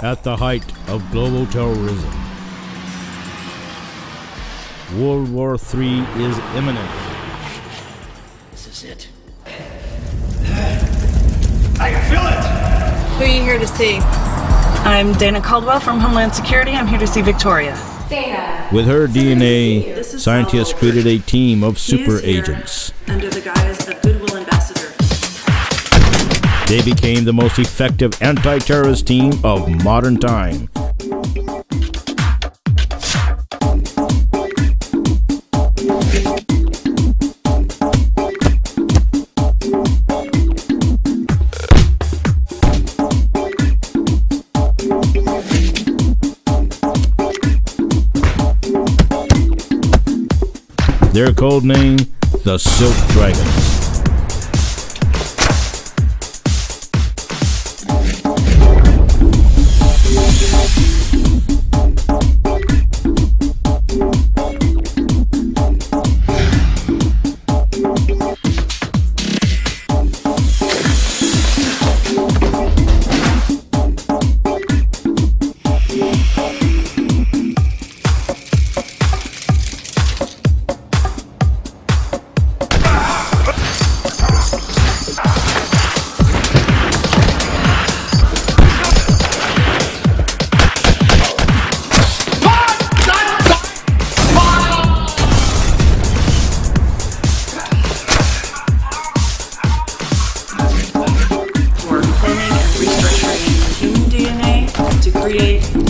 at the height of global terrorism. World War III is imminent. This is it. I can feel it! Who are you here to see? I'm Dana Caldwell from Homeland Security. I'm here to see Victoria. Dana. With her DNA, scientists created a team of super agents. Under the guise of Goodwill Ambassador. They became the most effective anti terrorist team of modern time. Their code name, the Silk Dragons. create